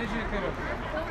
Ne şekeri?